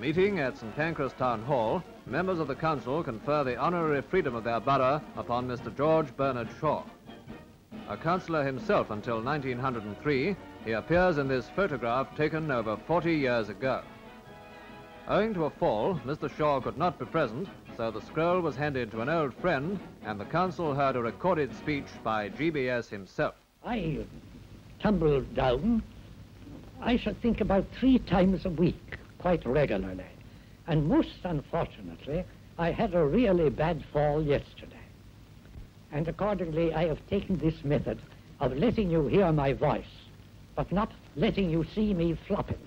Meeting at St Pancras Town Hall, members of the council confer the honorary freedom of their borough upon Mr George Bernard Shaw. A councillor himself until 1903, he appears in this photograph taken over 40 years ago. Owing to a fall, Mr Shaw could not be present, so the scroll was handed to an old friend, and the council heard a recorded speech by GBS himself. I tumbled down, I should think about three times a week, quite regularly. And most unfortunately, I had a really bad fall yesterday. And accordingly, I have taken this method of letting you hear my voice, but not letting you see me flopping.